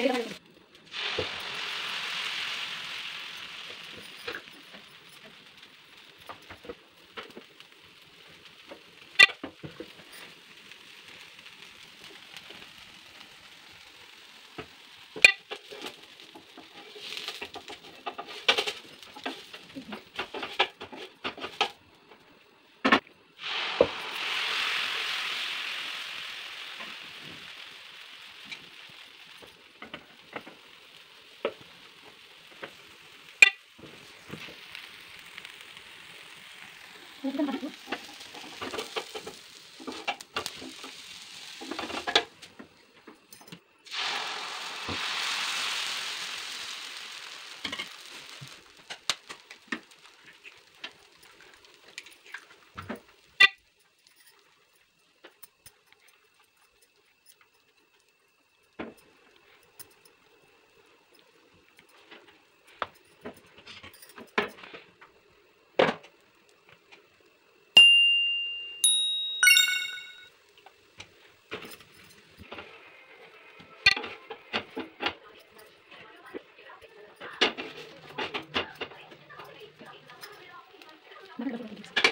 ठीक है Itu. Gracias.